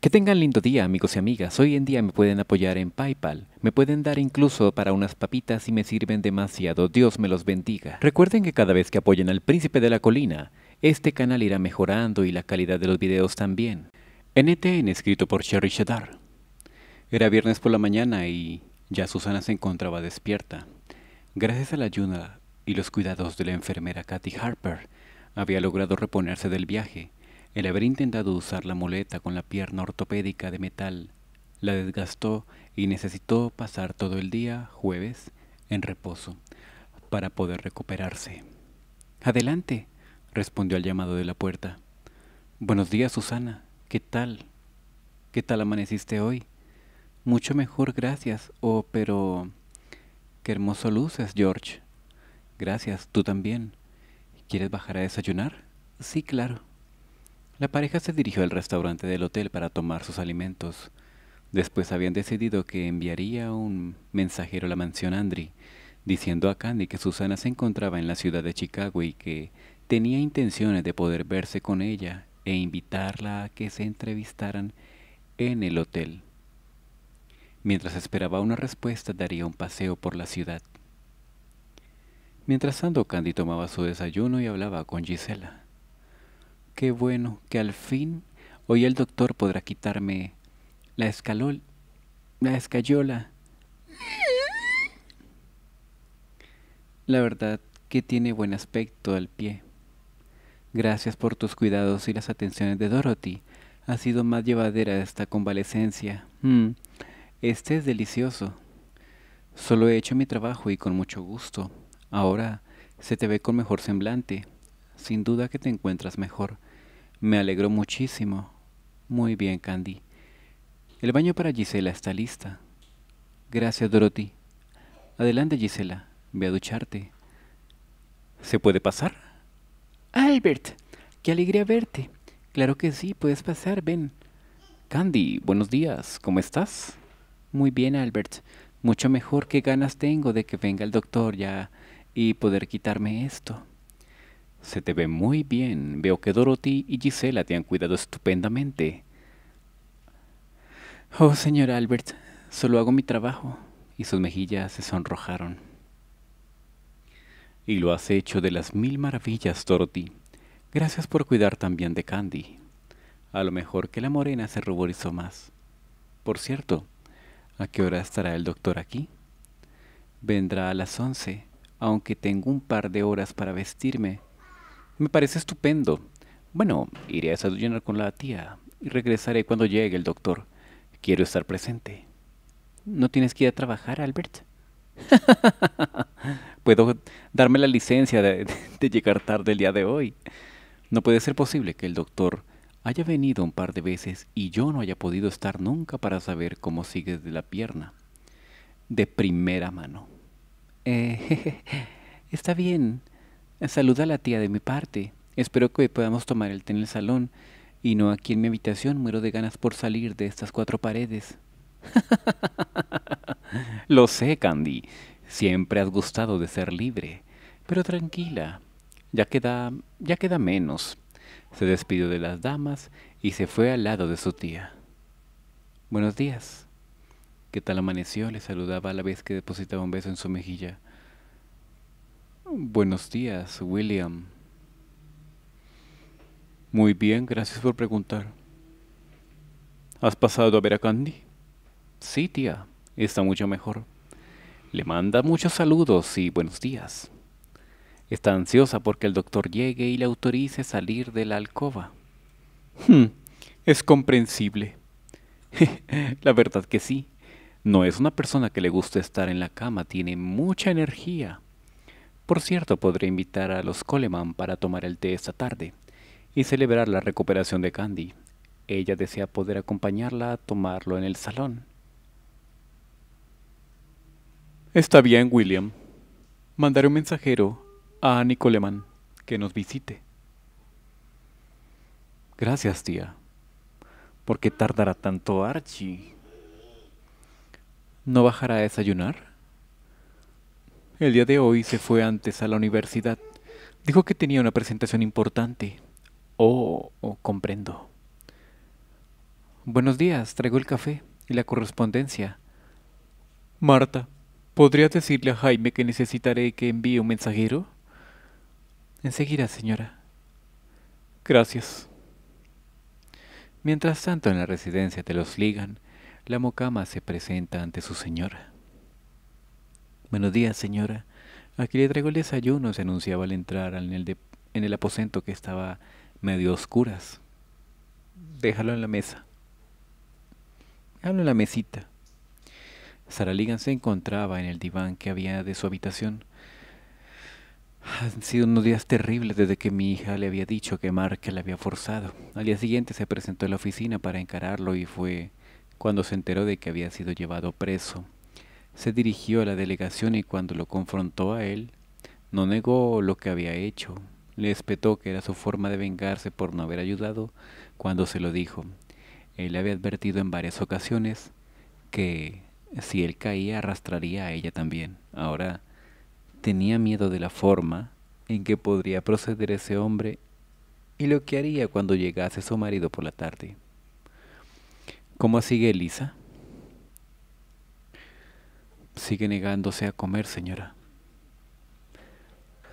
Que tengan lindo día, amigos y amigas. Hoy en día me pueden apoyar en PayPal. Me pueden dar incluso para unas papitas si me sirven demasiado. Dios me los bendiga. Recuerden que cada vez que apoyen al príncipe de la colina, este canal irá mejorando y la calidad de los videos también. NTN escrito por Sherry Shedar. Era viernes por la mañana y ya Susana se encontraba despierta. Gracias a la ayuda y los cuidados de la enfermera Kathy Harper, había logrado reponerse del viaje el haber intentado usar la muleta con la pierna ortopédica de metal la desgastó y necesitó pasar todo el día, jueves, en reposo, para poder recuperarse. Adelante, respondió al llamado de la puerta. Buenos días, Susana. ¿Qué tal? ¿Qué tal amaneciste hoy? Mucho mejor, gracias. Oh, pero... Qué hermoso luces, George. Gracias, tú también. ¿Quieres bajar a desayunar? Sí, claro. La pareja se dirigió al restaurante del hotel para tomar sus alimentos. Después habían decidido que enviaría un mensajero a la mansión Andri, diciendo a Candy que Susana se encontraba en la ciudad de Chicago y que tenía intenciones de poder verse con ella e invitarla a que se entrevistaran en el hotel. Mientras esperaba una respuesta, daría un paseo por la ciudad. Mientras tanto, Candy tomaba su desayuno y hablaba con Gisela. Qué bueno que al fin hoy el doctor podrá quitarme la escalol, la escayola. La verdad que tiene buen aspecto al pie. Gracias por tus cuidados y las atenciones de Dorothy. Ha sido más llevadera esta convalecencia. Mm, este es delicioso. Solo he hecho mi trabajo y con mucho gusto. Ahora se te ve con mejor semblante. Sin duda que te encuentras mejor. Me alegró muchísimo. Muy bien, Candy. El baño para Gisela está lista. Gracias, Dorothy. Adelante, Gisela. Ve a ducharte. ¿Se puede pasar? Albert, qué alegría verte. Claro que sí, puedes pasar, ven. Candy, buenos días. ¿Cómo estás? Muy bien, Albert. Mucho mejor que ganas tengo de que venga el doctor ya y poder quitarme esto. Se te ve muy bien. Veo que Dorothy y Gisela te han cuidado estupendamente. Oh, señor Albert, solo hago mi trabajo. Y sus mejillas se sonrojaron. Y lo has hecho de las mil maravillas, Dorothy. Gracias por cuidar también de Candy. A lo mejor que la morena se ruborizó más. Por cierto, ¿a qué hora estará el doctor aquí? Vendrá a las once, aunque tengo un par de horas para vestirme me parece estupendo. Bueno, iré a desayunar con la tía y regresaré cuando llegue el doctor. Quiero estar presente. ¿No tienes que ir a trabajar, Albert? Puedo darme la licencia de, de, llegar tarde el día de hoy. No puede ser posible que el doctor haya venido un par de veces y yo no haya podido estar nunca para saber cómo sigues de la pierna. De primera mano. Eh, está bien. Saluda a la tía de mi parte. Espero que podamos tomar el té en el salón y no aquí en mi habitación. Muero de ganas por salir de estas cuatro paredes. Lo sé, Candy. Siempre has gustado de ser libre. Pero tranquila. Ya queda, ya queda menos. Se despidió de las damas y se fue al lado de su tía. Buenos días. ¿Qué tal amaneció? Le saludaba a la vez que depositaba un beso en su mejilla. Buenos días, William. Muy bien, gracias por preguntar. ¿Has pasado a ver a Candy? Sí, tía, está mucho mejor. Le manda muchos saludos y buenos días. Está ansiosa porque el doctor llegue y le autorice salir de la alcoba. Hmm, es comprensible. la verdad que sí. No es una persona que le guste estar en la cama, tiene mucha energía. Por cierto, podré invitar a los Coleman para tomar el té esta tarde y celebrar la recuperación de Candy. Ella desea poder acompañarla a tomarlo en el salón. Está bien, William. Mandaré un mensajero a Annie Coleman que nos visite. Gracias, tía. ¿Por qué tardará tanto Archie? ¿No bajará a desayunar? El día de hoy se fue antes a la universidad. Dijo que tenía una presentación importante. Oh, comprendo. Buenos días, traigo el café y la correspondencia. Marta, ¿podrías decirle a Jaime que necesitaré que envíe un mensajero? Enseguida, señora. Gracias. Mientras tanto, en la residencia de los Ligan, la mocama se presenta ante su señora. Buenos días, señora. Aquí le traigo el desayuno, se anunciaba al entrar en el, en el aposento que estaba medio oscuras. Déjalo en la mesa. Déjalo en la mesita. Sara Ligan se encontraba en el diván que había de su habitación. Han sido unos días terribles desde que mi hija le había dicho que Mark le había forzado. Al día siguiente se presentó en la oficina para encararlo y fue cuando se enteró de que había sido llevado preso. Se dirigió a la delegación y cuando lo confrontó a él, no negó lo que había hecho. Le espetó que era su forma de vengarse por no haber ayudado cuando se lo dijo. Él le había advertido en varias ocasiones que si él caía arrastraría a ella también. Ahora tenía miedo de la forma en que podría proceder ese hombre y lo que haría cuando llegase su marido por la tarde. ¿Cómo sigue Elisa? Sigue negándose a comer, señora.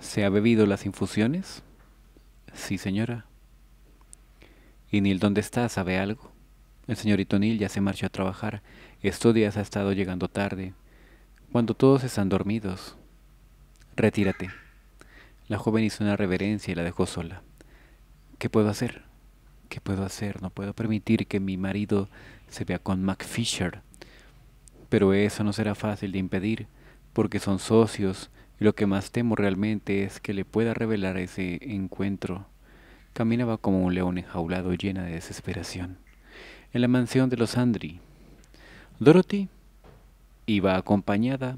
¿Se ha bebido las infusiones? Sí, señora. ¿Y Neil dónde está? ¿Sabe algo? El señorito Neil ya se marchó a trabajar. Estos días ha estado llegando tarde, cuando todos están dormidos. Retírate. La joven hizo una reverencia y la dejó sola. ¿Qué puedo hacer? ¿Qué puedo hacer? No puedo permitir que mi marido se vea con Mac Fisher. Pero eso no será fácil de impedir, porque son socios y lo que más temo realmente es que le pueda revelar ese encuentro. Caminaba como un león enjaulado llena de desesperación. En la mansión de los Andri, Dorothy iba acompañada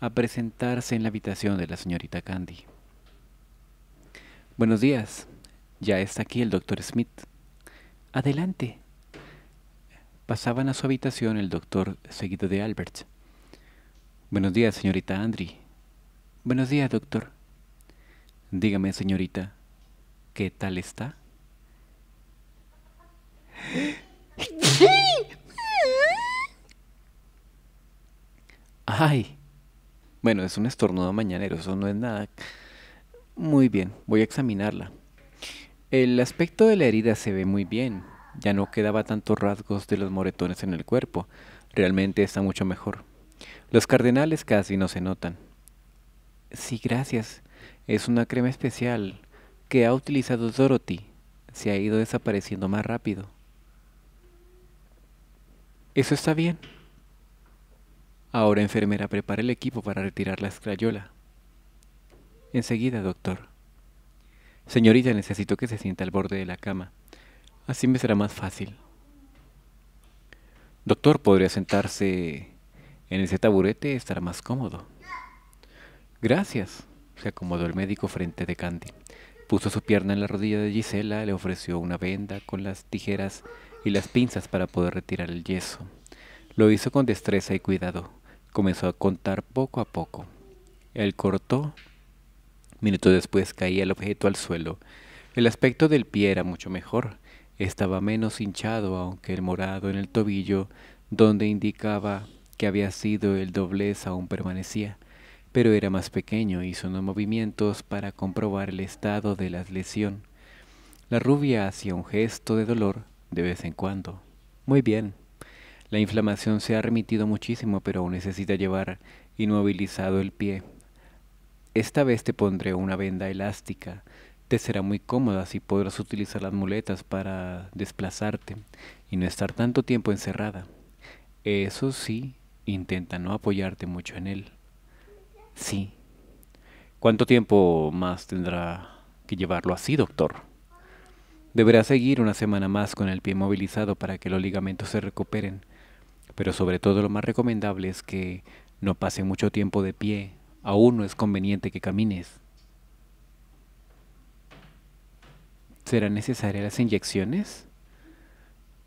a presentarse en la habitación de la señorita Candy. Buenos días, ya está aquí el doctor Smith. Adelante. Pasaban a su habitación el doctor seguido de Albert. Buenos días, señorita Andri. Buenos días, doctor. Dígame, señorita, ¿qué tal está? Ay. Bueno, es un estornudo mañanero, eso no es nada. Muy bien, voy a examinarla. El aspecto de la herida se ve muy bien. Ya no quedaba tantos rasgos de los moretones en el cuerpo. Realmente está mucho mejor. Los cardenales casi no se notan. Sí, gracias. Es una crema especial que ha utilizado Dorothy. Se ha ido desapareciendo más rápido. Eso está bien. Ahora, enfermera, prepara el equipo para retirar la escrayola. Enseguida, doctor. Señorita, necesito que se sienta al borde de la cama. Así me será más fácil. Doctor, podría sentarse en ese taburete, estará más cómodo. Gracias. Se acomodó el médico frente de Candy. Puso su pierna en la rodilla de Gisela, le ofreció una venda con las tijeras y las pinzas para poder retirar el yeso. Lo hizo con destreza y cuidado. Comenzó a contar poco a poco. Él cortó. Minutos después caía el objeto al suelo. El aspecto del pie era mucho mejor. Estaba menos hinchado, aunque el morado en el tobillo, donde indicaba que había sido el doblez, aún permanecía pero era más pequeño, hizo unos movimientos para comprobar el estado de la lesión. La rubia hacía un gesto de dolor de vez en cuando. Muy bien. La inflamación se ha remitido muchísimo, pero aún necesita llevar inmovilizado el pie. Esta vez te pondré una venda elástica. Te será muy cómoda si podrás utilizar las muletas para desplazarte y no estar tanto tiempo encerrada. Eso sí, intenta no apoyarte mucho en él. Sí. ¿Cuánto tiempo más tendrá que llevarlo así, doctor? Deberá seguir una semana más con el pie movilizado para que los ligamentos se recuperen, pero sobre todo lo más recomendable es que no pase mucho tiempo de pie. Aún no es conveniente que camines. ¿Serán necesarias las inyecciones?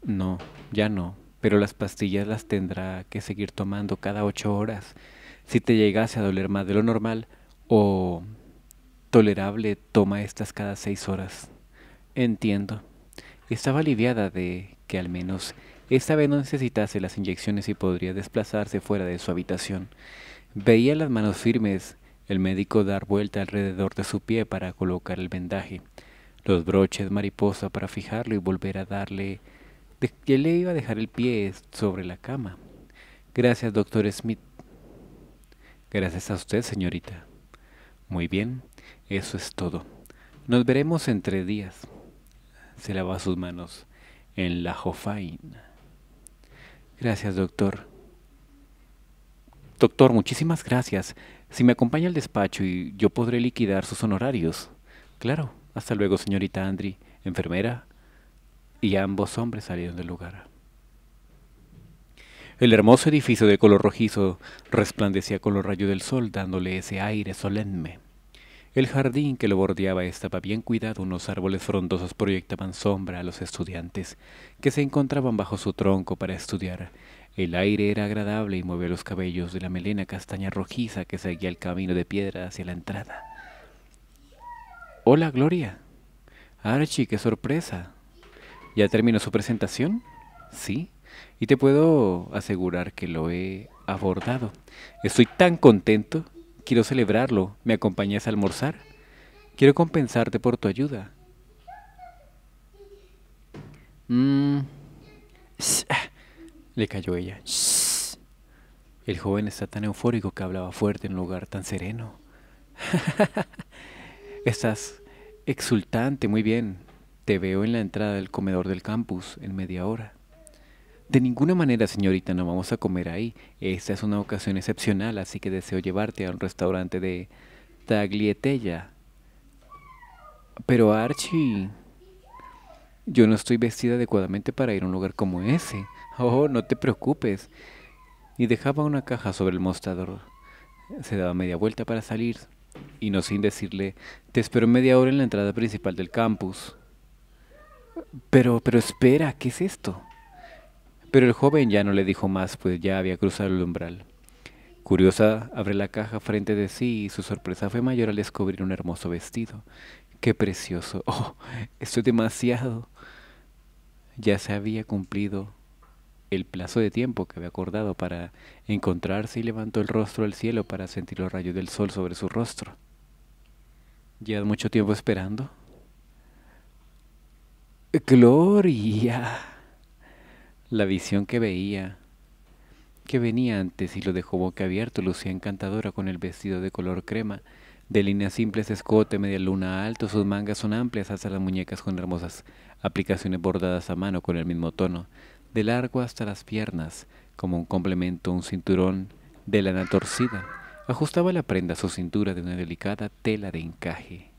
No, ya no, pero las pastillas las tendrá que seguir tomando cada ocho horas si te llegase a doler más de lo normal o tolerable, toma estas cada seis horas. Entiendo. Estaba aliviada de que al menos esta vez no necesitase las inyecciones y podría desplazarse fuera de su habitación. Veía las manos firmes, el médico dar vuelta alrededor de su pie para colocar el vendaje, los broches mariposa para fijarlo y volver a darle... Él le iba a dejar el pie sobre la cama. Gracias, doctor Smith. Gracias a usted, señorita. Muy bien, eso es todo. Nos veremos en tres días. Se lava sus manos en la jofaina. Gracias, doctor. Doctor, muchísimas gracias. Si me acompaña al despacho y yo podré liquidar sus honorarios. Claro. Hasta luego, señorita Andri, enfermera. Y ambos hombres salieron del lugar. El hermoso edificio de color rojizo resplandecía con los rayos del sol, dándole ese aire solemne. El jardín que lo bordeaba estaba bien cuidado, unos árboles frondosos proyectaban sombra a los estudiantes que se encontraban bajo su tronco para estudiar. El aire era agradable y movía los cabellos de la melena castaña rojiza que seguía el camino de piedra hacia la entrada. Hola, Gloria. Archie, qué sorpresa. ¿Ya terminó su presentación? Sí y te puedo asegurar que lo he abordado. Estoy tan contento, quiero celebrarlo. ¿Me acompañas a almorzar? Quiero compensarte por tu ayuda. Mm. Le cayó ella. El joven está tan eufórico que hablaba fuerte en un lugar tan sereno. Estás exultante, muy bien. Te veo en la entrada del comedor del campus en media hora. De ninguna manera, señorita, no vamos a comer ahí. Esta es una ocasión excepcional, así que deseo llevarte a un restaurante de tagliatella. Pero Archie, yo no estoy vestida adecuadamente para ir a un lugar como ese. Oh, no te preocupes. Y dejaba una caja sobre el mostrador. Se daba media vuelta para salir y no sin decirle, te espero media hora en la entrada principal del campus. Pero, pero espera, ¿qué es esto? Pero el joven ya no le dijo más, pues ya había cruzado el umbral. Curiosa, abre la caja frente de sí y su sorpresa fue mayor al descubrir un hermoso vestido. ¡Qué precioso! ¡Oh! Esto es demasiado. Ya se había cumplido el plazo de tiempo que había acordado para encontrarse y levantó el rostro al cielo para sentir los rayos del sol sobre su rostro. ¿Ya mucho tiempo esperando? ¡Gloria! La visión que veía, que venía antes y lo dejó boca abierto, lucía encantadora con el vestido de color crema, de líneas simples, escote, media luna alto, sus mangas son amplias hasta las muñecas con hermosas aplicaciones bordadas a mano con el mismo tono, de largo hasta las piernas, como un complemento, un cinturón de lana torcida. Ajustaba la prenda a su cintura de una delicada tela de encaje.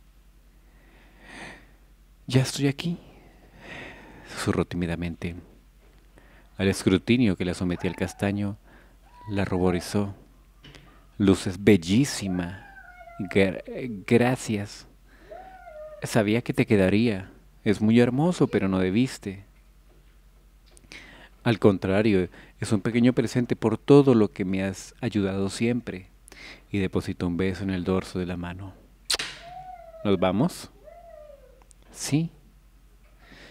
Ya estoy aquí, susurró tímidamente. Al escrutinio que la sometía el castaño, la ruborizó. Luces bellísima. gracias. Sabía que te quedaría. Es muy hermoso, pero no debiste. Al contrario, es un pequeño presente por todo lo que me has ayudado siempre. Y depositó un beso en el dorso de la mano. ¿Nos vamos? Sí.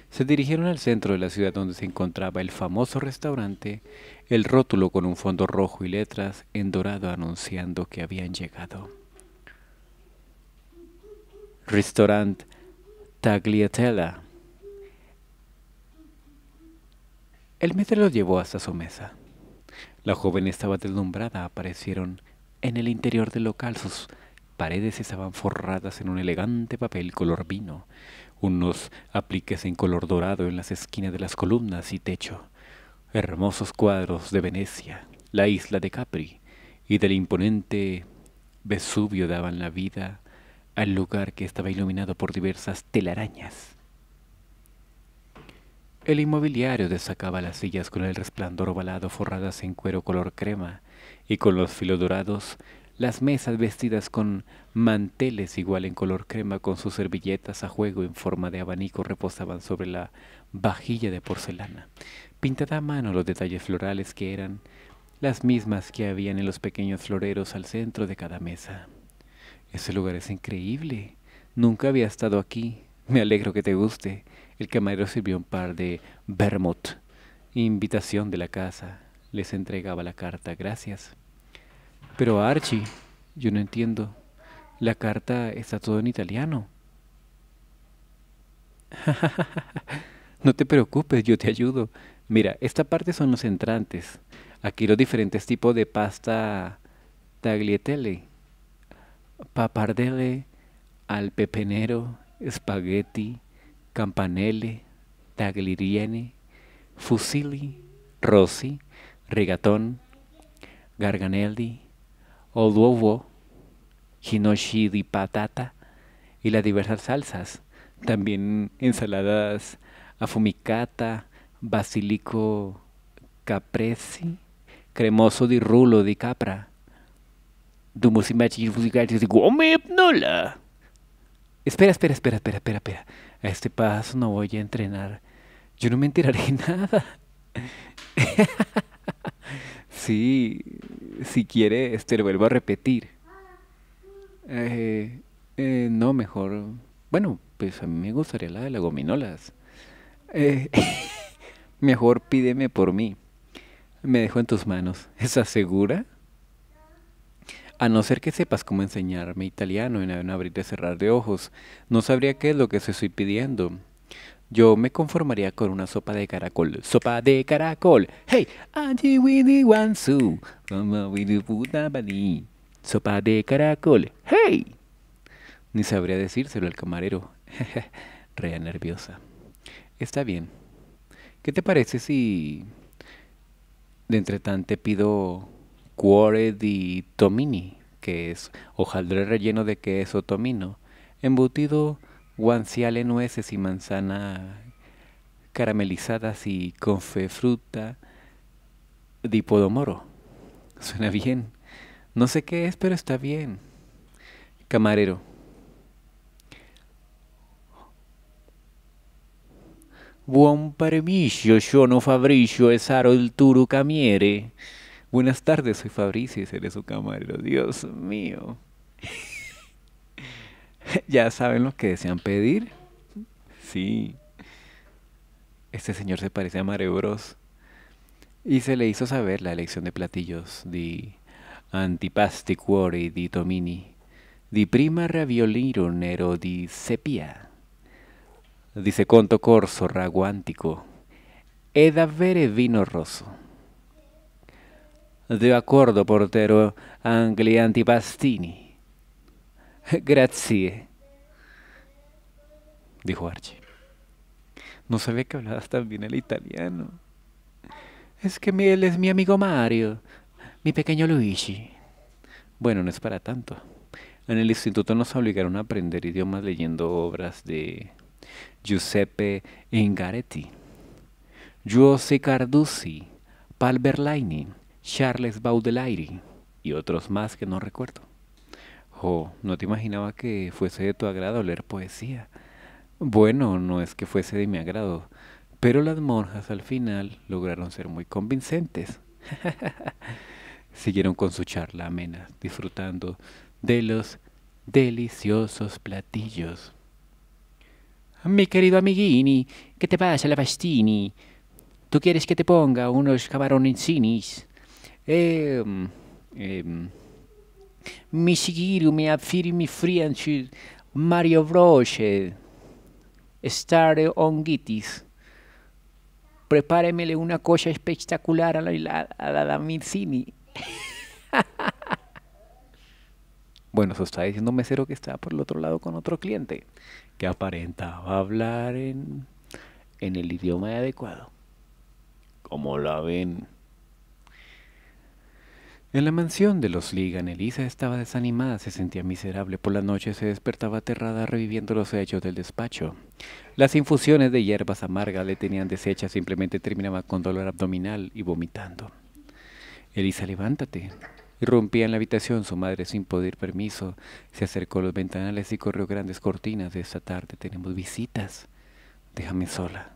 Se dirigieron al centro de la ciudad donde se encontraba el famoso restaurante, el rótulo con un fondo rojo y letras en dorado anunciando que habían llegado. Restaurant Tagliatella. El metro lo llevó hasta su mesa. La joven estaba deslumbrada. Aparecieron en el interior del local. Sus paredes estaban forradas en un elegante papel color vino unos apliques en color dorado en las esquinas de las columnas y techo, hermosos cuadros de Venecia, la isla de Capri y del imponente Vesubio daban la vida al lugar que estaba iluminado por diversas telarañas. El inmobiliario destacaba las sillas con el resplandor ovalado forradas en cuero color crema y con los filos dorados las mesas vestidas con manteles igual en color crema con sus servilletas a juego en forma de abanico reposaban sobre la vajilla de porcelana, pintada a mano los detalles florales que eran las mismas que habían en los pequeños floreros al centro de cada mesa. Ese lugar es increíble. Nunca había estado aquí. Me alegro que te guste. El camarero sirvió un par de vermouth, invitación de la casa. Les entregaba la carta, gracias. Pero Archie, yo no entiendo. La carta está todo en italiano. no te preocupes, yo te ayudo. Mira, esta parte son los entrantes. Aquí los diferentes tipos de pasta tagliatelle, papardelle, al pepenero, spaghetti, campanelle, taglieriene, fusilli, rossi, rigatón, garganelli, uovo, hinoshi di patata y las diversas salsas. También ensaladas afumicata, basilico caprese, cremoso di rulo di capra, nola. Espera, espera, espera, espera, espera, espera. A este paso no voy a entrenar. Yo no me enteraré nada. sí, si quiere, este lo vuelvo a repetir. Eh, eh, no, mejor. Bueno, pues a mí me gustaría la de las gominolas. Eh, mejor pídeme por mí. Me dejo en tus manos. ¿Estás segura? A no ser que sepas cómo enseñarme italiano en un abrir y cerrar de ojos, no sabría qué es lo que se estoy pidiendo. Yo me conformaría con una sopa de caracol. ¡Sopa de caracol! ¡Hey! Sopa de caracol. ¡Hey! Ni sabría decírselo al camarero. Rea nerviosa. Está bien. ¿Qué te parece si de entre te pido cuore di tomini, que es hojaldre relleno de queso tomino, embutido guanciale nueces y manzana caramelizadas y fe fruta di podomoro. Suena bien. No sé qué es, pero está bien. Camarero. Buon permiso, no Fabricio Esaro el Turu Camiere. Buenas tardes, soy Fabricio y seré su camarero. Dios mío. ¿Ya saben lo que desean pedir? Sí. Este señor se parece a Mario Bros. Y se le hizo saber la elección de platillos de antipasti cuore di domini, di prima raviolino nero di sepia, di secondo corso raguantico, e davvero vino rosso. De acuerdo, portero, angli antipastini. Grazie, dijo Archie. No sabía que hablabas tan bien el italiano. Es que él es mi amigo Mario. Mi pequeño Luigi. Bueno, no es para tanto. En el instituto nos obligaron a aprender idiomas leyendo obras de Giuseppe Ingaretti, Giuseppe Carducci, Paul Verlaine, Charles Baudelaire y otros más que no recuerdo. Oh, no te imaginaba que fuese de tu agrado leer poesía. Bueno, no es que fuese de mi agrado, pero las monjas al final lograron ser muy convincentes. Siguieron con su charla amena, disfrutando de los deliciosos platillos. Mi querido amiguini, ¿qué te pasa, Lavastini? ¿Tú quieres que te ponga unos mi sigiru mi affirmi frianci Mario Broche, Stare Ongitis. Prepáremele una cosa espectacular a la, a la, a bueno, eso está diciendo mesero que estaba por el otro lado con otro cliente, que aparentaba hablar en, en el idioma adecuado. Como la ven? En la mansión de los Ligan, Elisa estaba desanimada, se sentía miserable. Por la noche se despertaba aterrada reviviendo los hechos del despacho. Las infusiones de hierbas amargas le tenían deshecha, simplemente terminaba con dolor abdominal y vomitando. Elisa, levántate. Irrumpía en la habitación su madre sin pedir permiso. Se acercó a los ventanales y corrió grandes cortinas. De esta tarde tenemos visitas. Déjame sola.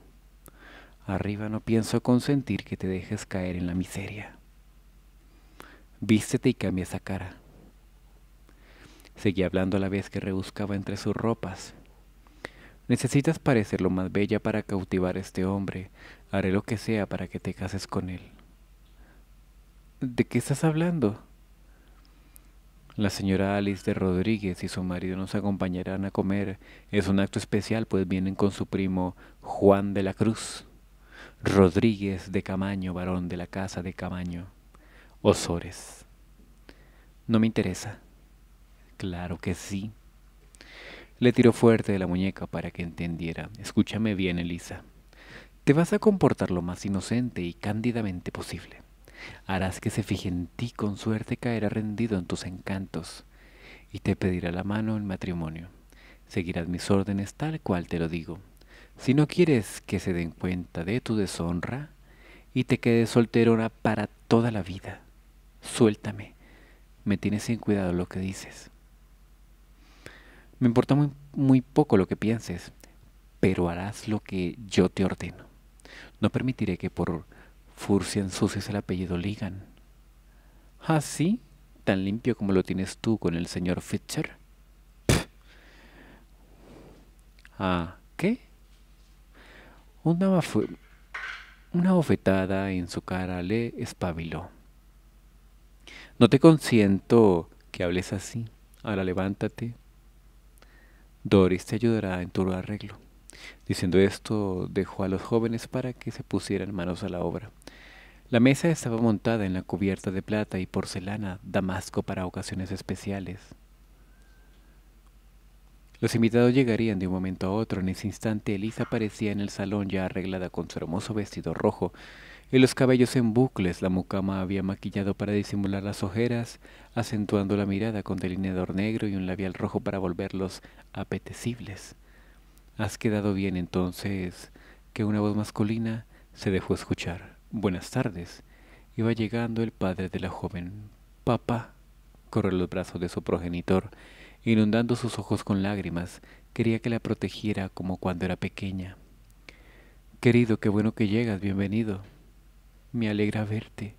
Arriba no pienso consentir que te dejes caer en la miseria. Vístete y cambia esa cara. Seguía hablando a la vez que rebuscaba entre sus ropas. Necesitas parecer lo más bella para cautivar a este hombre. Haré lo que sea para que te cases con él. ¿De qué estás hablando? La señora Alice de Rodríguez y su marido nos acompañarán a comer. Es un acto especial, pues vienen con su primo Juan de la Cruz, Rodríguez de Camaño, varón de la casa de Camaño, Osores. No me interesa. Claro que sí. Le tiró fuerte de la muñeca para que entendiera. Escúchame bien, Elisa. Te vas a comportar lo más inocente y cándidamente posible. Harás que se fije en ti, con suerte caerá rendido en tus encantos, y te pedirá la mano en matrimonio. Seguirás mis órdenes tal cual te lo digo. Si no quieres que se den cuenta de tu deshonra, y te quedes solterona para toda la vida, suéltame. Me tienes sin cuidado lo que dices. Me importa muy, muy poco lo que pienses, pero harás lo que yo te ordeno. No permitiré que por Furcia ensucias el apellido Ligan. ¿Ah, sí? ¿Tan limpio como lo tienes tú con el señor Fitcher? ¿Ah, qué? Una, una bofetada en su cara le espabiló. No te consiento que hables así. Ahora levántate. Doris te ayudará en tu arreglo. Diciendo esto, dejó a los jóvenes para que se pusieran manos a la obra. La mesa estaba montada en la cubierta de plata y porcelana damasco para ocasiones especiales. Los invitados llegarían de un momento a otro. En ese instante Elisa aparecía en el salón ya arreglada con su hermoso vestido rojo y los cabellos en bucles. La mucama había maquillado para disimular las ojeras, acentuando la mirada con delineador negro y un labial rojo para volverlos apetecibles. Has quedado bien entonces que una voz masculina se dejó escuchar. Buenas tardes. Iba llegando el padre de la joven. Papá, corrió los brazos de su progenitor, inundando sus ojos con lágrimas. Quería que la protegiera como cuando era pequeña. Querido, qué bueno que llegas, bienvenido. Me alegra verte.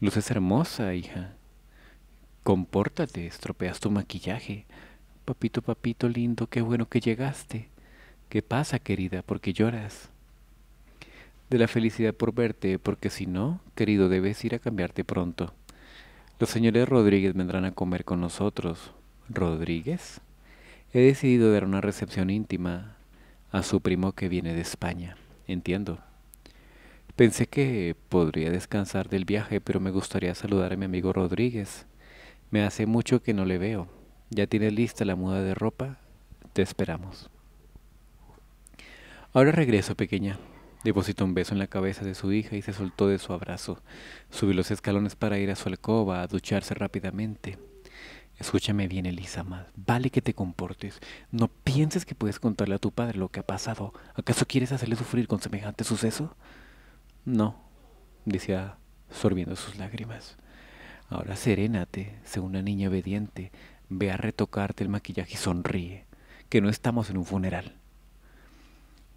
Luces hermosa, hija. Compórtate, estropeas tu maquillaje. Papito, papito lindo, qué bueno que llegaste. ¿Qué pasa, querida? ¿Por qué lloras? de la felicidad por verte, porque si no, querido, debes ir a cambiarte pronto. Los señores Rodríguez vendrán a comer con nosotros. ¿Rodríguez? He decidido dar una recepción íntima a su primo que viene de España. Entiendo. Pensé que podría descansar del viaje, pero me gustaría saludar a mi amigo Rodríguez. Me hace mucho que no le veo. ¿Ya tienes lista la muda de ropa? Te esperamos. Ahora regreso, pequeña. Depositó un beso en la cabeza de su hija y se soltó de su abrazo. Subió los escalones para ir a su alcoba, a ducharse rápidamente. Escúchame bien, Elisa, más vale que te comportes. No pienses que puedes contarle a tu padre lo que ha pasado. ¿Acaso quieres hacerle sufrir con semejante suceso? No, decía, sorbiendo sus lágrimas. Ahora serénate, sé una niña obediente. Ve a retocarte el maquillaje y sonríe, que no estamos en un funeral.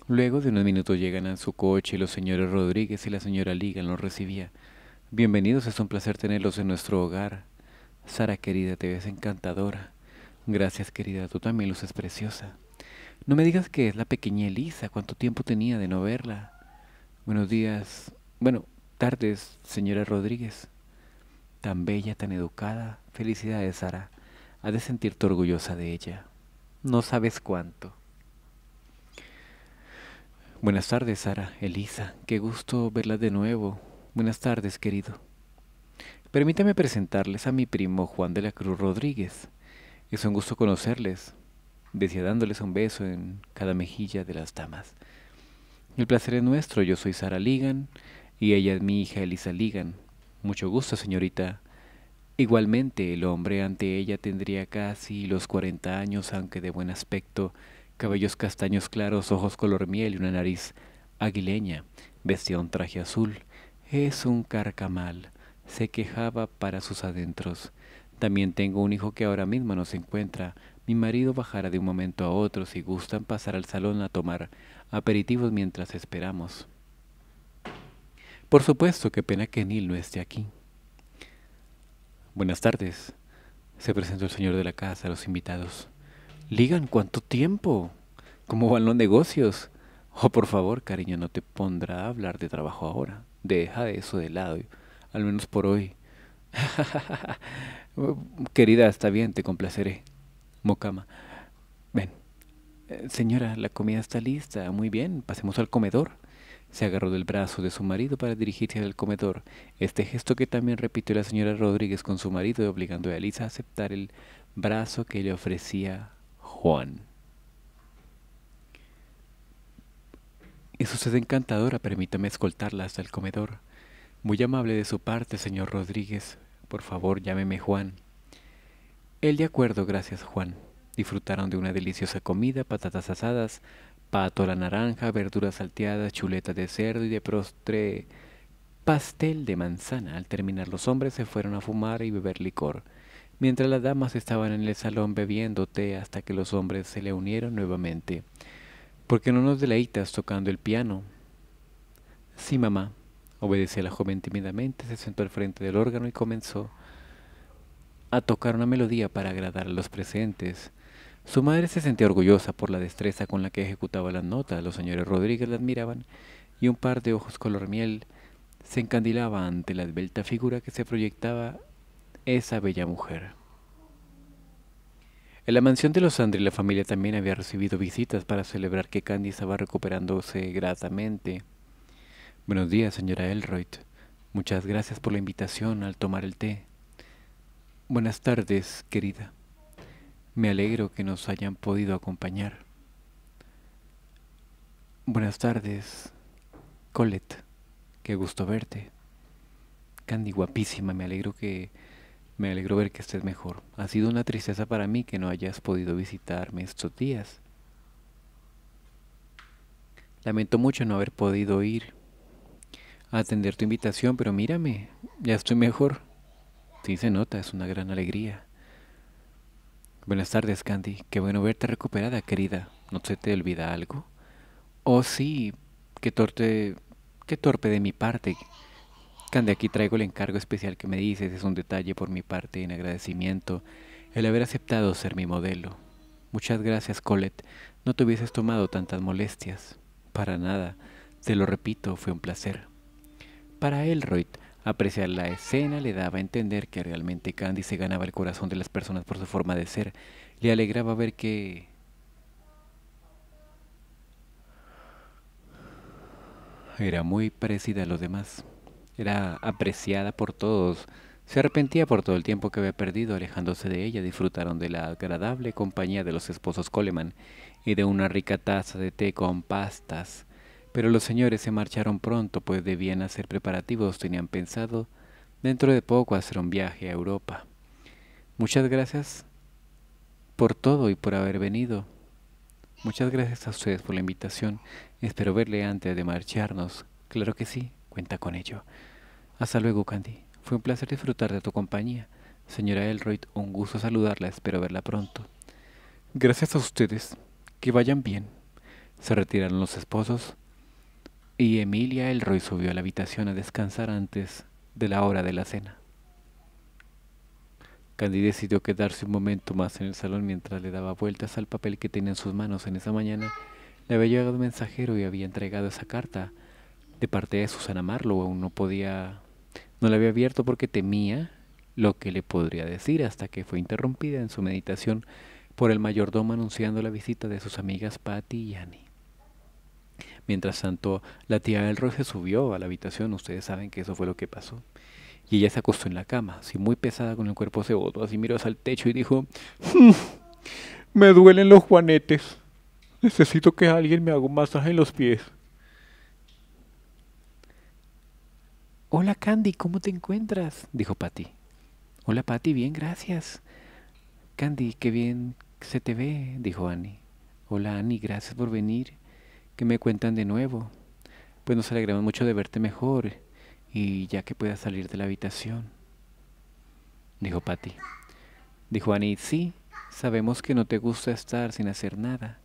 Luego de unos minutos llegan a su coche los señores Rodríguez y la señora Ligan los recibía. Bienvenidos, es un placer tenerlos en nuestro hogar. Sara, querida, te ves encantadora. Gracias, querida, tú también luces preciosa. No me digas que es la pequeña Elisa, cuánto tiempo tenía de no verla. Buenos días, bueno, tardes, señora Rodríguez. Tan bella, tan educada. Felicidades, Sara. Has de sentirte orgullosa de ella. No sabes cuánto. Buenas tardes, Sara, Elisa. Qué gusto verla de nuevo. Buenas tardes, querido. Permítame presentarles a mi primo Juan de la Cruz Rodríguez. Es un gusto conocerles, decía dándoles un beso en cada mejilla de las damas. El placer es nuestro, yo soy Sara Ligan y ella es mi hija Elisa Ligan. Mucho gusto, señorita. Igualmente, el hombre ante ella tendría casi los cuarenta años, aunque de buen aspecto, cabellos castaños claros, ojos color miel y una nariz aguileña. Vestía un traje azul. Es un carcamal. Se quejaba para sus adentros. También tengo un hijo que ahora mismo no se encuentra. Mi marido bajará de un momento a otro si gustan pasar al salón a tomar aperitivos mientras esperamos. Por supuesto, qué pena que Neil no esté aquí. Buenas tardes. Se presentó el señor de la casa a los invitados. Ligan, ¿cuánto tiempo? ¿Cómo van los negocios? Oh, por favor, cariño, no te pondrá a hablar de trabajo ahora. Deja eso de lado, al menos por hoy. Querida, está bien, te complaceré. Mocama. Señora, la comida está lista. Muy bien, pasemos al comedor. Se agarró del brazo de su marido para dirigirse al comedor. Este gesto que también repitió la señora Rodríguez con su marido, obligando a Elisa a aceptar el brazo que le ofrecía Juan. Es usted encantadora, permítame escoltarla hasta el comedor. Muy amable de su parte, señor Rodríguez. Por favor, llámeme Juan. Él de acuerdo, gracias, Juan. Disfrutaron de una deliciosa comida, patatas asadas, pato a la naranja, verduras salteadas, chuleta de cerdo y de prostre pastel de manzana. Al terminar los hombres se fueron a fumar y beber licor, mientras las damas estaban en el salón bebiendo té hasta que los hombres se le unieron nuevamente. ¿Por qué no nos deleitas tocando el piano? Sí, mamá, obedeció la joven tímidamente, se sentó al frente del órgano y comenzó a tocar una melodía para agradar a los presentes. Su madre se sentía orgullosa por la destreza con la que ejecutaba las notas, los señores Rodríguez la admiraban, y un par de ojos color miel se encandilaba ante la esbelta figura que se proyectaba esa bella mujer. En la mansión de los Andri la familia también había recibido visitas para celebrar que Candy estaba recuperándose gratamente. Buenos días, señora Elroyd. Muchas gracias por la invitación al tomar el té. Buenas tardes, querida. Me alegro que nos hayan podido acompañar. Buenas tardes, Colette. Qué gusto verte. Candy, guapísima, me alegro que me alegro ver que estés mejor. Ha sido una tristeza para mí que no hayas podido visitarme estos días. Lamento mucho no haber podido ir a atender tu invitación, pero mírame, ya estoy mejor. Sí se nota, es una gran alegría. Buenas tardes, Candy. Qué bueno verte recuperada, querida. ¿No se te olvida algo? Oh, sí. Qué torpe, qué torpe de mi parte. Candy, aquí traigo el encargo especial que me dices. Es un detalle por mi parte en agradecimiento el haber aceptado ser mi modelo. Muchas gracias, Colette. No te hubieses tomado tantas molestias. Para nada. Te lo repito, fue un placer. Para Elroyd, Apreciar la escena le daba a entender que realmente Candy se ganaba el corazón de las personas por su forma de ser. Le alegraba ver que... Era muy parecida a los demás. Era apreciada por todos. Se arrepentía por todo el tiempo que había perdido alejándose de ella. Disfrutaron de la agradable compañía de los esposos Coleman y de una rica taza de té con pastas pero los señores se marcharon pronto, pues debían hacer preparativos. Tenían pensado dentro de poco hacer un viaje a Europa. Muchas gracias por todo y por haber venido. Muchas gracias a ustedes por la invitación. Espero verle antes de marcharnos. Claro que sí, cuenta con ello. Hasta luego, Candy. Fue un placer disfrutar de tu compañía. Señora Elroyd, un gusto saludarla. Espero verla pronto. Gracias a ustedes. Que vayan bien. Se retiraron los esposos y Emilia Elroy subió a la habitación a descansar antes de la hora de la cena. Candy decidió quedarse un momento más en el salón mientras le daba vueltas al papel que tenía en sus manos en esa mañana. Le había llegado un mensajero y había entregado esa carta de parte de Susana Marlowe. Aún no podía, no la había abierto porque temía lo que le podría decir hasta que fue interrumpida en su meditación por el mayordomo anunciando la visita de sus amigas Patty y Annie. Mientras tanto, la tía Elroy se subió a la habitación, ustedes saben que eso fue lo que pasó. Y ella se acostó en la cama, así muy pesada con el cuerpo ceboto, así miró hacia el techo y dijo, hmm, me duelen los juanetes. Necesito que alguien me haga un masaje en los pies. Hola Candy, ¿cómo te encuentras? dijo Patty. Hola Patty, bien, gracias. Candy, qué bien se te ve, dijo Annie. Hola Annie, gracias por venir que me cuentan de nuevo. Pues nos alegramos mucho de verte mejor y ya que puedas salir de la habitación. Dijo Patty. Dijo Annie, sí, sabemos que no te gusta estar sin hacer nada.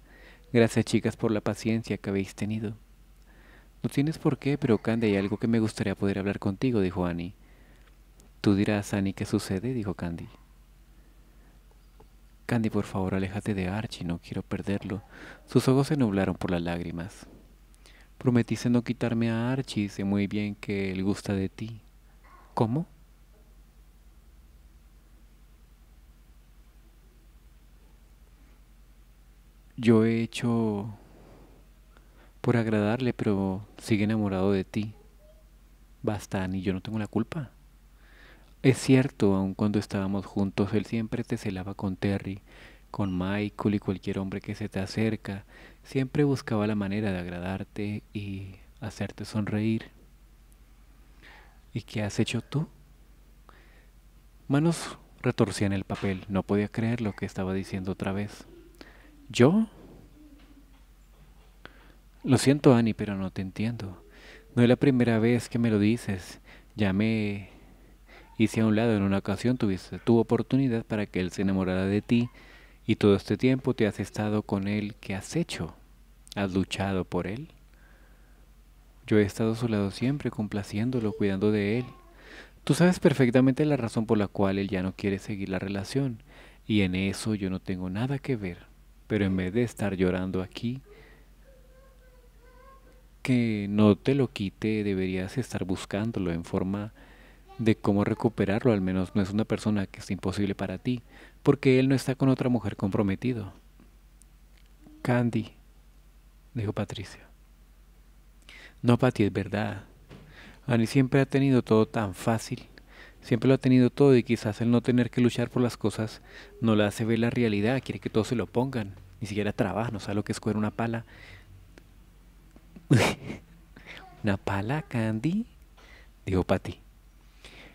Gracias chicas por la paciencia que habéis tenido. No tienes por qué, pero Candy, hay algo que me gustaría poder hablar contigo, dijo Annie. Tú dirás, Annie, ¿qué sucede? dijo Candy. Candy, por favor, aléjate de Archie, no quiero perderlo. Sus ojos se nublaron por las lágrimas. Prometiste no quitarme a Archie, sé muy bien que él gusta de ti. ¿Cómo? Yo he hecho por agradarle, pero sigue enamorado de ti. Basta, ni yo no tengo la culpa. Es cierto, aun cuando estábamos juntos, él siempre te celaba con Terry, con Michael y cualquier hombre que se te acerca. Siempre buscaba la manera de agradarte y hacerte sonreír. ¿Y qué has hecho tú? Manos retorcían el papel. No podía creer lo que estaba diciendo otra vez. ¿Yo? Lo siento, Annie, pero no te entiendo. No es la primera vez que me lo dices. Ya me hice a un lado en una ocasión, tuviste tu oportunidad para que él se enamorara de ti y todo este tiempo te has estado con él. ¿Qué has hecho? ¿Has luchado por él? Yo he estado a su lado siempre, complaciéndolo, cuidando de él. Tú sabes perfectamente la razón por la cual él ya no quiere seguir la relación, y en eso yo no tengo nada que ver. Pero en vez de estar llorando aquí, que no te lo quite, deberías estar buscándolo en forma de cómo recuperarlo, al menos no es una persona que es imposible para ti, porque él no está con otra mujer comprometido. Candy, dijo Patricia. No, Patty, es verdad. Annie siempre ha tenido todo tan fácil. Siempre lo ha tenido todo y quizás el no tener que luchar por las cosas no la hace ver la realidad, quiere que todos se lo pongan. Ni siquiera trabaja, no sabe lo que es coger una pala ¿Una pala, Candy? Dijo Patty.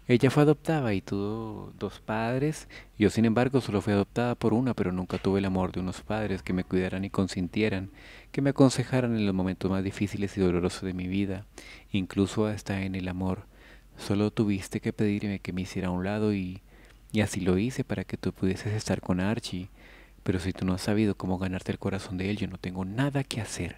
Ella fue adoptada y tuvo dos padres. Yo, sin embargo, solo fui adoptada por una, pero nunca tuve el amor de unos padres que me cuidaran y consintieran, que me aconsejaran en los momentos más difíciles y dolorosos de mi vida, incluso hasta en el amor. Solo tuviste que pedirme que me hiciera a un lado y, y así lo hice para que tú pudieses estar con Archie. Pero si tú no has sabido cómo ganarte el corazón de él, yo no tengo nada que hacer.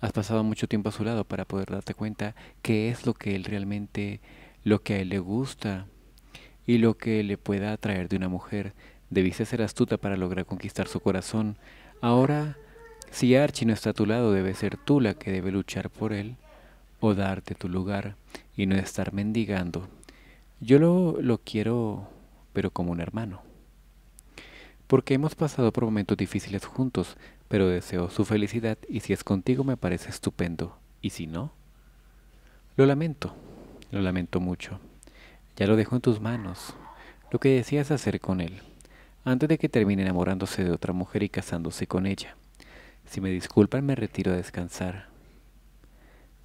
Has pasado mucho tiempo a su lado para poder darte cuenta qué es lo que él realmente, lo que a él le gusta y lo que le pueda atraer de una mujer. Debiste ser astuta para lograr conquistar su corazón. Ahora, si Archie no está a tu lado, debe ser tú la que debe luchar por él o darte tu lugar y no estar mendigando. Yo lo, lo quiero, pero como un hermano. Porque hemos pasado por momentos difíciles juntos, pero deseo su felicidad y si es contigo me parece estupendo, y si no, lo lamento, lo lamento mucho. Ya lo dejo en tus manos, lo que deseas hacer con él, antes de que termine enamorándose de otra mujer y casándose con ella. Si me disculpan, me retiro a descansar.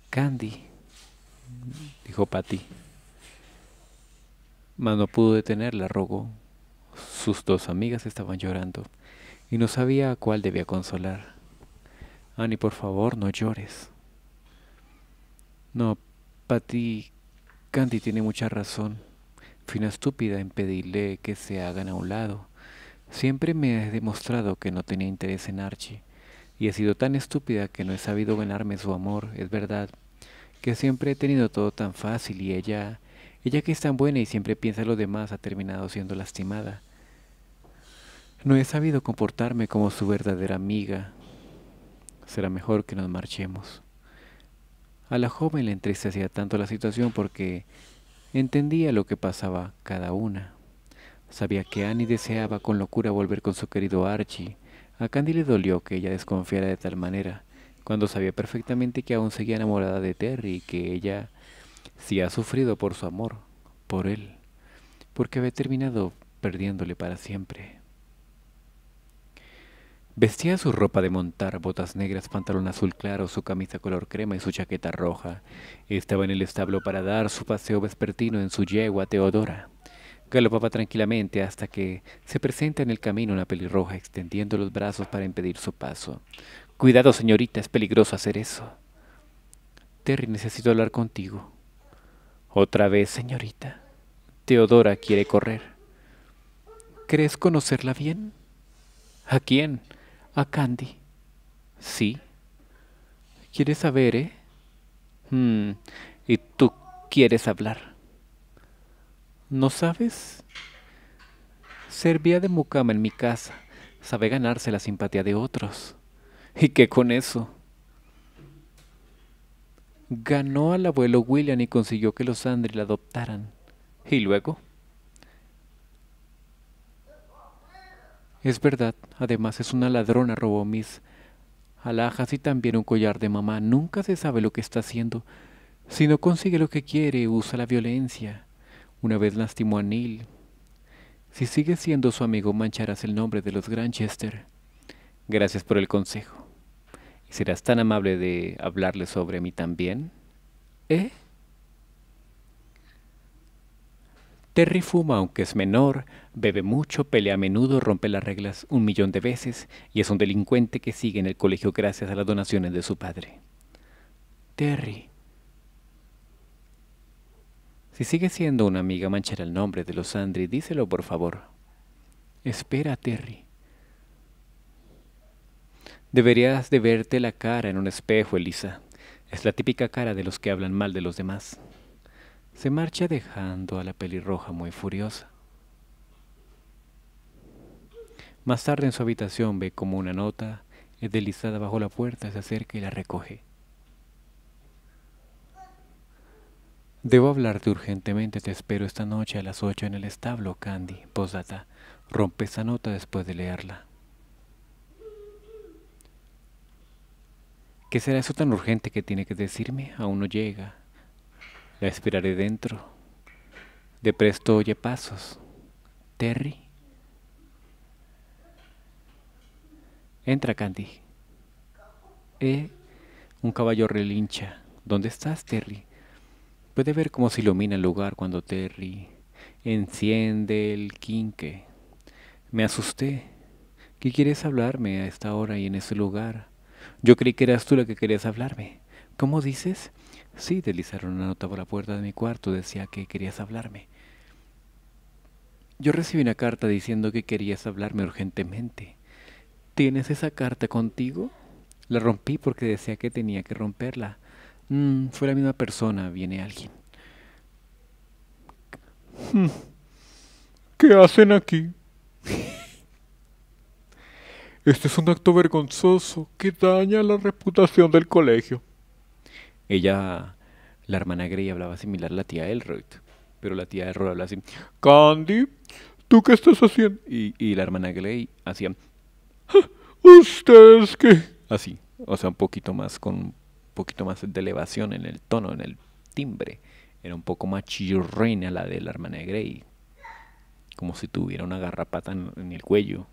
Candy, dijo Patty. Mas no pudo detenerla, rogó. Sus dos amigas estaban llorando y no sabía a cuál debía consolar. Annie, por favor, no llores. No, Patty, Candy tiene mucha razón. Fui una estúpida en pedirle que se hagan a un lado. Siempre me he demostrado que no tenía interés en Archie, y he sido tan estúpida que no he sabido ganarme su amor, es verdad, que siempre he tenido todo tan fácil y ella, ella que es tan buena y siempre piensa en los demás, ha terminado siendo lastimada. No he sabido comportarme como su verdadera amiga. Será mejor que nos marchemos. A la joven le entristecía tanto la situación porque entendía lo que pasaba cada una. Sabía que Annie deseaba con locura volver con su querido Archie. A Candy le dolió que ella desconfiara de tal manera, cuando sabía perfectamente que aún seguía enamorada de Terry y que ella sí ha sufrido por su amor, por él, porque había terminado perdiéndole para siempre. Vestía su ropa de montar, botas negras, pantalón azul claro, su camisa color crema y su chaqueta roja. Estaba en el establo para dar su paseo vespertino en su yegua Teodora. Galopaba tranquilamente hasta que se presenta en el camino una pelirroja extendiendo los brazos para impedir su paso. Cuidado, señorita, es peligroso hacer eso. Terry, necesito hablar contigo. Otra vez, señorita. Teodora quiere correr. ¿Crees conocerla bien? ¿A quién? A Candy. Sí. ¿Quieres saber, eh? Hmm. ¿Y tú quieres hablar? ¿No sabes? Servía de mucama en mi casa. Sabe ganarse la simpatía de otros. ¿Y qué con eso? Ganó al abuelo William y consiguió que los Andri la adoptaran. ¿Y luego? Es verdad, además es una ladrona, robó mis alhajas y también un collar de mamá. Nunca se sabe lo que está haciendo. Si no consigue lo que quiere, usa la violencia. Una vez lastimó a Neil. Si sigues siendo su amigo, mancharás el nombre de los Granchester. Gracias por el consejo. ¿Y serás tan amable de hablarle sobre mí también? ¿Eh? Terry fuma aunque es menor, bebe mucho, pelea a menudo, rompe las reglas un millón de veces y es un delincuente que sigue en el colegio gracias a las donaciones de su padre. Terry. Si sigue siendo una amiga, manchará el nombre de los Andri. Díselo, por favor. Espera, Terry. Deberías de verte la cara en un espejo, Elisa. Es la típica cara de los que hablan mal de los demás. Se marcha dejando a la pelirroja muy furiosa. Más tarde en su habitación ve como una nota es deslizada bajo la puerta, se acerca y la recoge. Debo hablarte urgentemente, te espero esta noche a las ocho en el establo, Candy. Posdata, rompe esa nota después de leerla. ¿Qué será eso tan urgente que tiene que decirme? Aún no llega. La esperaré dentro. De presto oye pasos. Terry. Entra, Candy. Eh, un caballo relincha. ¿Dónde estás, Terry? Puede ver cómo se ilumina el lugar cuando Terry enciende el quinque. Me asusté. ¿Qué quieres hablarme a esta hora y en ese lugar? Yo creí que eras tú la que querías hablarme. ¿Cómo dices? Sí, deslizaron una nota por la puerta de mi cuarto. Decía que querías hablarme. Yo recibí una carta diciendo que querías hablarme urgentemente. ¿Tienes esa carta contigo? La rompí porque decía que tenía que romperla. Mm, fue la misma persona, viene alguien. Hmm. ¿Qué hacen aquí? Este es un acto vergonzoso que daña la reputación del colegio. Ella, la hermana Grey, hablaba similar a la tía Elroy, pero la tía Elroy hablaba así. Candy, ¿tú qué estás haciendo? Y, y la hermana Grey hacía. ¿Ustedes qué? Así, o sea, un poquito más con poquito más de elevación en el tono, en el timbre. Era un poco más chirreina la de la hermana Grey. Como si tuviera una garrapata en, el cuello.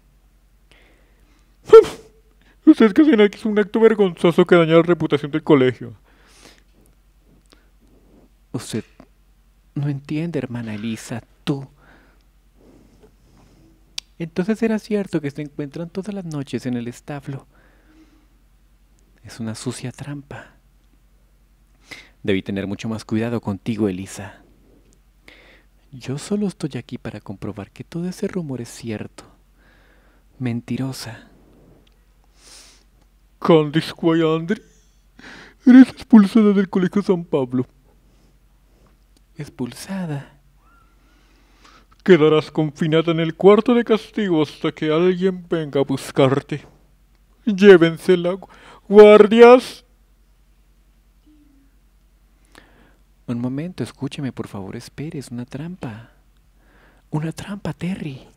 Ustedes que hacen aquí es un acto vergonzoso que daña la reputación del colegio. Usted no entiende, hermana Elisa, tú. Entonces era cierto que se encuentran todas las noches en el establo. Es una sucia trampa. Debí tener mucho más cuidado contigo, Elisa. Yo solo estoy aquí para comprobar que todo ese rumor es cierto. Mentirosa. Candice Guayandri, eres expulsada del Colegio San Pablo. ¿Expulsada? Quedarás confinada en el cuarto de castigo hasta que alguien venga a buscarte. Llévensela, guardias. Un momento, escúcheme, por favor, espere, es una trampa. Una trampa, Terry.